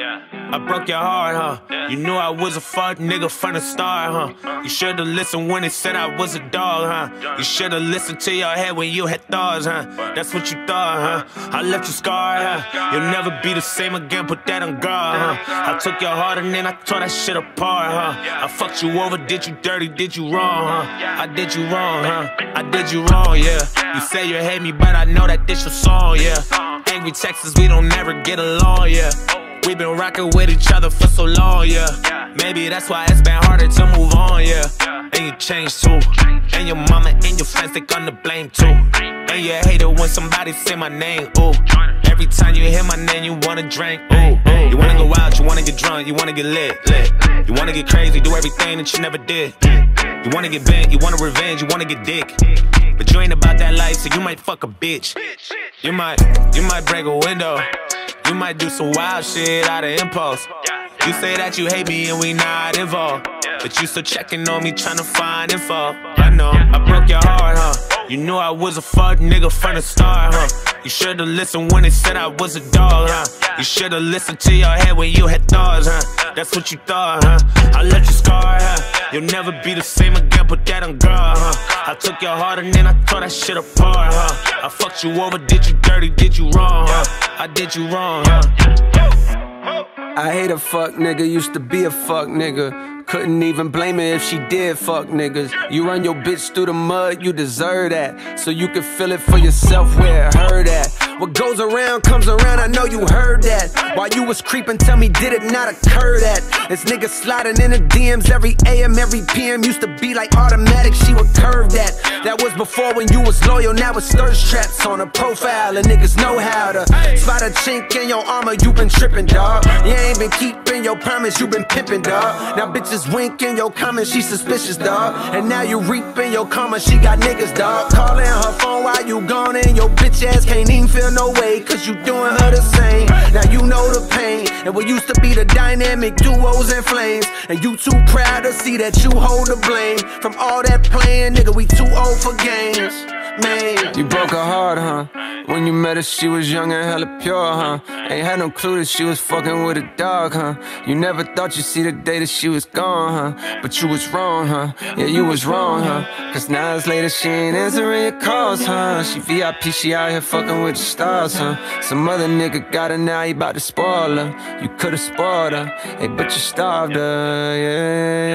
Yeah. I broke your heart, huh? You knew I was a fuck nigga from the start, huh? You should've listened when it said I was a dog, huh? You should've listened to your head when you had thoughts, huh? That's what you thought, huh? I left you scarred, huh? You'll never be the same again, put that on guard, huh? I took your heart and then I tore that shit apart, huh? I fucked you over, did you dirty, did you wrong, huh? I did you wrong, huh? I did you wrong, yeah. You say you hate me, but I know that this your song, yeah. Angry Texas, we don't never get along, yeah. We been rocking with each other for so long, yeah. Maybe that's why it's been harder to move on, yeah. And you changed too. And your mama and your friends, they gonna blame too. And you hate it when somebody say my name, ooh. Every time you hear my name, you wanna drink, ooh. ooh. You wanna go out, you wanna get drunk, you wanna get lit, lit. You wanna get crazy, do everything that you never did. You wanna get bent, you wanna revenge, you wanna get dick. But you ain't about that life, so you might fuck a bitch. You might, you might break a window. You might do some wild shit out of impulse. You say that you hate me and we not involved. But you still checking on me, trying to find info. I know, I broke your heart, huh? You knew I was a fuck nigga from the start, huh? You should've listened when they said I was a dog, huh? You should've listened to your head when you had thoughts, huh? That's what you thought, huh? I left you scarred, huh? You'll never be the same again, put that on guard, huh? I took your heart and then I tore that shit apart, huh? I fucked you over, did you dirty, did you wrong, huh? I did you wrong, huh? I hate a fuck nigga, used to be a fuck nigga. Couldn't even blame her if she did fuck niggas. You run your bitch through the mud, you deserve that. So you can feel it for yourself where it hurt at. What goes around comes around, I know you heard that. While you was creeping, tell me, did it not occur that? This nigga sliding in the DMs every AM, every PM. Used to be like automatic, she would curve that. That was before when you was loyal, now it's thirst traps on a profile. And niggas know how to spot a chink in your armor, you been tripping, dog. You ain't been keeping your promise, you been pimping, dog. Now bitches winking your comments, she suspicious, dog. And now you reaping your karma, she got niggas, dog. Calling her phone while you gone, and your bitch ass can't even feel no way, cause you doing her the same. Now you know the pain, and what used to be the dynamic duos and flames. And you too proud to see that you hold the blame. From all that playing, nigga, we too old for games. Man. You broke her heart, huh? When you met her, she was young and hella pure, huh? Ain't had no clue that she was fucking with a dog, huh? You never thought you'd see the day that she was gone, huh? But you was wrong, huh? Yeah, you was wrong, huh? Cause now it's later, she ain't answering your calls, huh? She VIP, she out here fucking with the stars, huh? Some other nigga got her now, he about to spoil her. You could've spoiled her, hey, but you starved her, yeah.